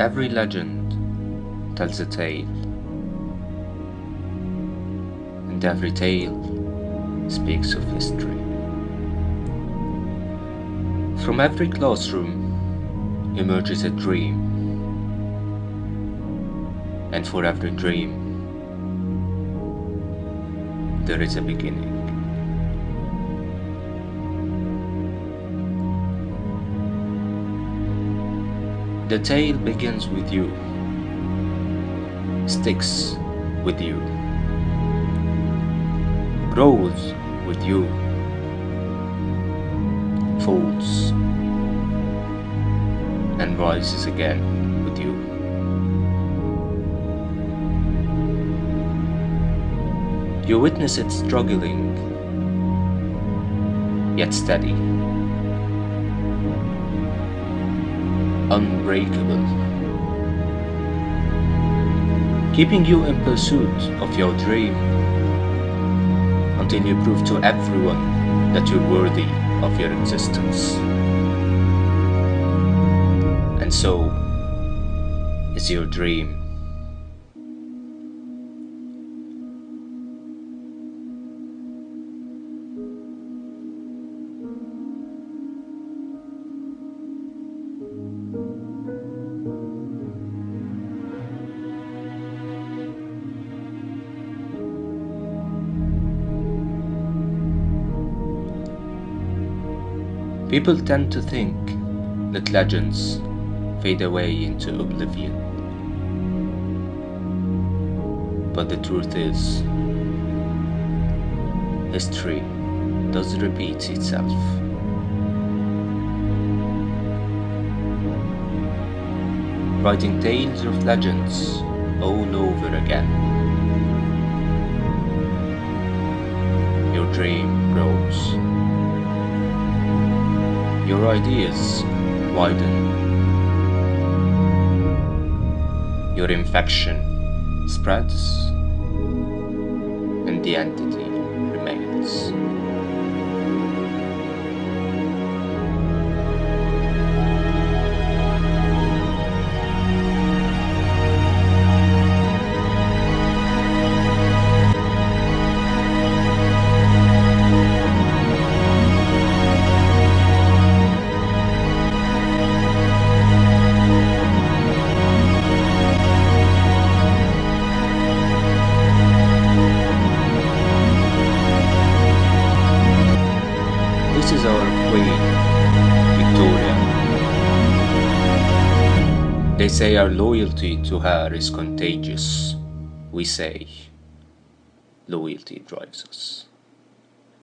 Every legend tells a tale, and every tale speaks of history. From every classroom emerges a dream, and for every dream there is a beginning. The tale begins with you, sticks with you, grows with you, falls, and rises again with you. You witness it struggling, yet steady. Unbreakable, keeping you in pursuit of your dream until you prove to everyone that you're worthy of your existence. And so is your dream. People tend to think that legends fade away into oblivion. But the truth is, history does repeat itself. Writing tales of legends all over again. Your dream grows your ideas widen. Your infection spreads and the entity remains. This is our queen, Victoria. They say our loyalty to her is contagious. We say loyalty drives us.